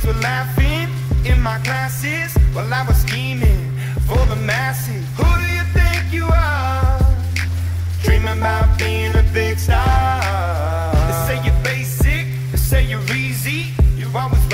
kids were laughing in my classes while I was scheming for the masses. Who do you think you are? Dreaming about being a big star. They say you're basic, they say you're easy, you're always